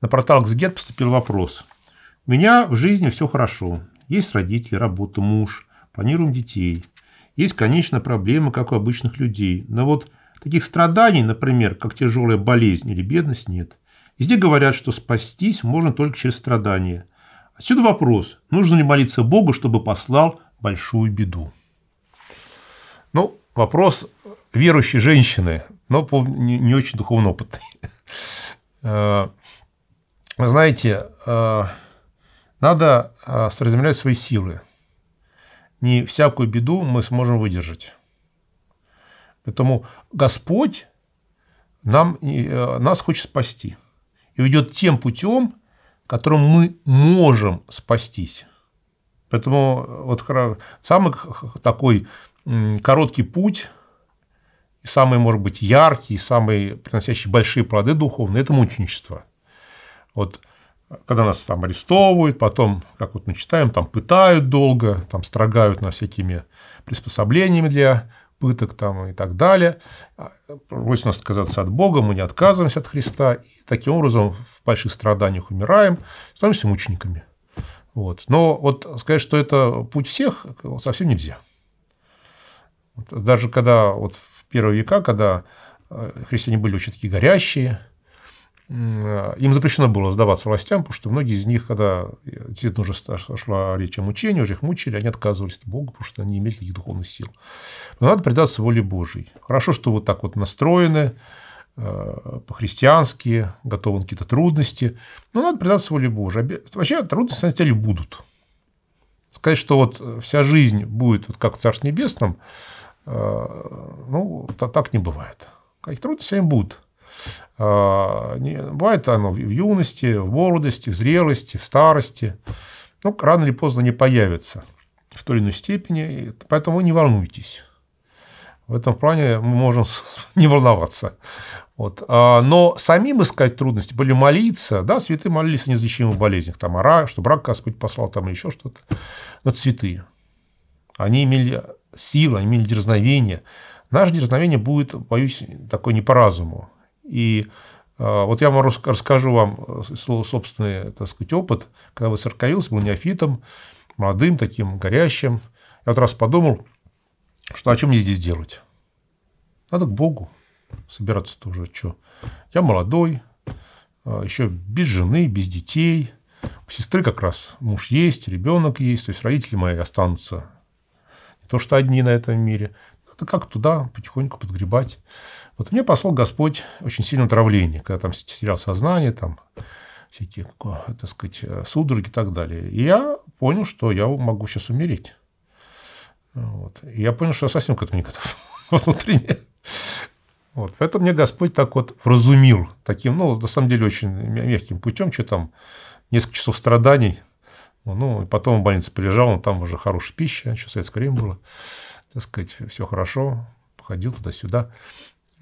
На портал Xget поступил вопрос. У меня в жизни все хорошо. Есть родители, работа, муж. Планируем детей. Есть, конечно, проблемы, как у обычных людей. Но вот таких страданий, например, как тяжелая болезнь или бедность, нет. Везде говорят, что спастись можно только через страдания. Отсюда вопрос, нужно ли молиться Богу, чтобы послал большую беду? Ну, вопрос верующей женщины, но не очень духовно опытной. Э, вы знаете, э, надо э, соразмерять свои силы. Не всякую беду мы сможем выдержать. Поэтому Господь нам, нас хочет спасти. И ведет тем путем, которым мы можем спастись. Поэтому вот самый такой короткий путь, самый, может быть, яркий, самый приносящий большие плоды духовные – это мученичество. Вот когда нас там арестовывают, потом, как вот мы читаем, там пытают долго, там строгают нас всякими приспособлениями для пыток там, и так далее. Просят нас отказаться от Бога, мы не отказываемся от Христа. И таким образом в больших страданиях умираем, становимся мучениками. Вот. Но вот сказать, что это путь всех, совсем нельзя. Даже когда вот в первые века, когда э, христиане были очень такие горящие, им запрещено было сдаваться властям, потому что многие из них, когда действительно уже шла речь о мучении, уже их мучили, они отказывались от Бога, потому что они не имели таких духовных сил. Но надо предаться воле Божьей. Хорошо, что вот так вот настроены, э, по-христиански, готовы на какие-то трудности, но надо предаться воле Божьей. Вообще трудности на самом деле будут. Сказать, что вот вся жизнь будет вот как в Царстве Небесном, э, ну, так не бывает. Какие трудности они будут. А, бывает оно в юности, в молодости, в зрелости, в старости. Ну, рано или поздно не появится в той или иной степени, поэтому не волнуйтесь. В этом плане мы можем не волноваться. Вот. А, но самим искать трудности, были молиться, да, святые молились о неизлечимых болезнях, там, ора, что брак Господь послал, там, еще что-то. Но цветы. Они имели силу, они имели дерзновение. Наше дерзновение будет, боюсь, такое не по разуму. И а, вот я вам расскажу вам э, собственный, так сказать, опыт, когда воцерковился, был неофитом, молодым таким, горящим. Я вот раз подумал, что о чем мне здесь делать? Надо к Богу собираться тоже. Что? Я молодой, а, еще без жены, без детей. У сестры как раз муж есть, ребенок есть, то есть родители мои останутся не то что одни на этом мире. Надо как туда потихоньку подгребать. Вот мне послал Господь очень сильное травление, когда там терял сознание, там всякие, так сказать, судороги и так далее. И я понял, что я могу сейчас умереть. Вот. И я понял, что я совсем к этому не готов внутренне. Вот. Поэтому мне Господь так вот вразумил таким, ну, на самом деле, очень мягким путем, что там несколько часов страданий. Ну, и потом в больнице полежал, но там уже хорошая пища, еще советское время было. Так сказать, все хорошо, походил туда-сюда.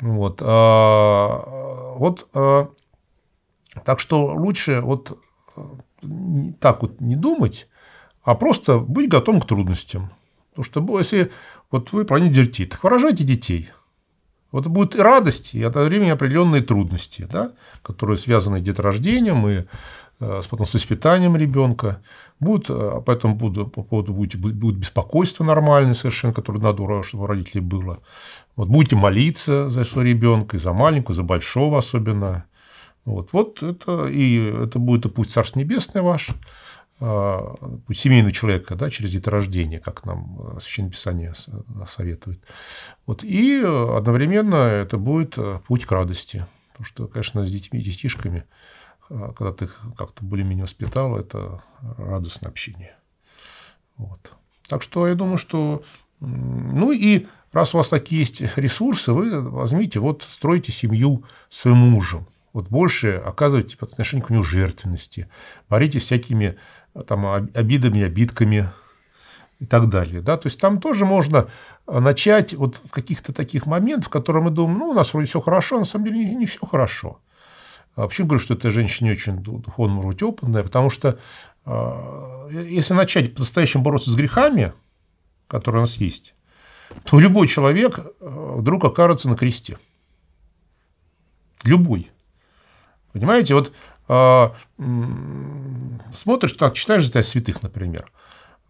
Вот, а, вот а, так что лучше вот так вот не думать, а просто быть готовым к трудностям. Потому что если вот вы планируете детей, так выражайте детей. Вот будет и радость, и одновременно определенные трудности, да, которые связаны с деторождением и Э, с, потом с воспитанием ребенка. Будет, э, поэтому буду, по поводу будет, будет беспокойство нормальное совершенно, которое надо, чтобы у родителей было. Вот, будете молиться за своего ребенка, и за маленького, и за большого особенно. Вот, вот это, и это будет и путь Царства Небесный ваш, семейного человека да, через деторождение, как нам Священное Писание советует. Вот, и одновременно это будет путь к радости. Потому что, конечно, с детьми, детишками – а когда ты их как-то более-менее воспитал, это радостное общение. Вот. Так что я думаю, что... Ну и раз у вас такие есть ресурсы, вы возьмите, вот стройте семью своим мужем. Вот больше оказывайте по отношению к нему жертвенности, боритесь всякими там, обидами, обидками и так далее. Да? То есть там тоже можно начать вот в каких-то таких моментах, в которых мы думаем, ну, у нас вроде все хорошо, а на самом деле не, не все хорошо. А почему говорю, что эта женщина не очень духовно может быть опытная? Потому что а, если начать по-настоящему бороться с грехами, которые у нас есть, то любой человек а, вдруг окажется на кресте. Любой. Понимаете, вот а, смотришь, так, читаешь «Жития святых», например.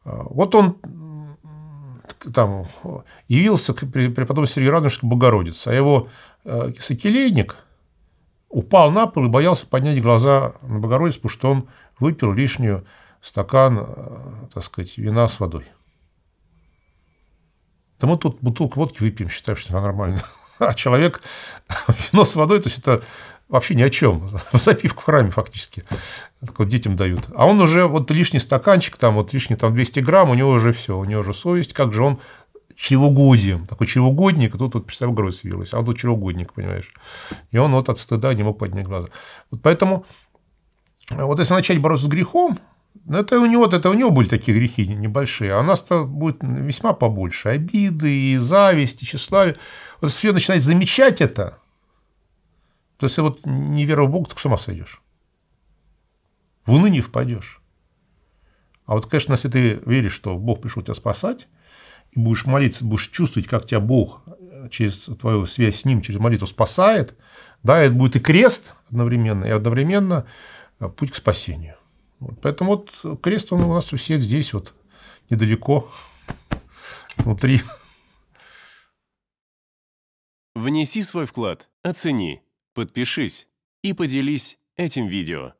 А, вот он там явился к преподобному Сергею Радонежскому Богородице, а его э, сокелейник упал на пол и боялся поднять глаза на Богородицу, потому что он выпил лишнюю стакан, э, так сказать, вина с водой. Да мы тут бутылку водки выпьем, считаем, что это нормально. А человек вино с водой, то есть это вообще ни о чем. Запивку в храме фактически. Так вот детям дают. А он уже вот лишний стаканчик, там вот лишний там 200 грамм, у него уже все, у него уже совесть, как же он чревоугодием, такой чревоугодник, а тут вот, представь, грозь свилась, а он тут чревоугодник, понимаешь. И он вот от стыда не мог поднять глаза. Вот поэтому, вот если начать бороться с грехом, ну, это у него, это у него были такие грехи небольшие, а у нас-то будет весьма побольше. Обиды, и зависть, и тщеславие. Вот если начинать замечать это, то если вот не вера в Бога, то с ума сойдешь. В уныние впадешь. А вот, конечно, если ты веришь, что Бог пришел тебя спасать, и будешь молиться, будешь чувствовать, как тебя Бог через твою связь с Ним, через молитву спасает, да, это будет и крест одновременно, и одновременно э, путь к спасению. Вот, поэтому вот крест, он у нас у всех здесь вот недалеко, внутри. Внеси свой вклад, оцени, подпишись и поделись этим видео.